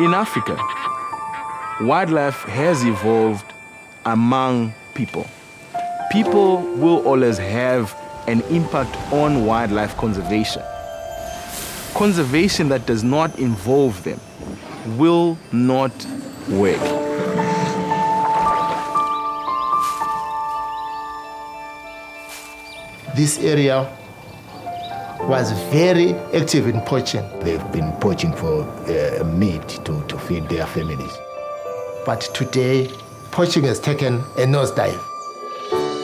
In Africa, wildlife has evolved among people. People will always have an impact on wildlife conservation. Conservation that does not involve them will not work. This area was very active in poaching. They've been poaching for uh, meat to, to feed their families. But today, poaching has taken a nosedive.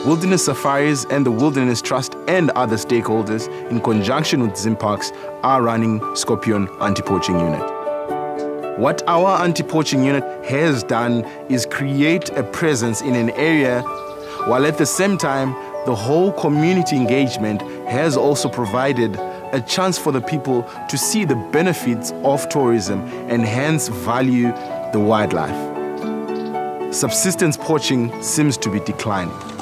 Wilderness Safaris and the Wilderness Trust and other stakeholders, in conjunction with Zimparks, are running Scorpion Anti-Poaching Unit. What our anti-poaching unit has done is create a presence in an area while at the same time the whole community engagement has also provided a chance for the people to see the benefits of tourism and hence value the wildlife. Subsistence poaching seems to be declining.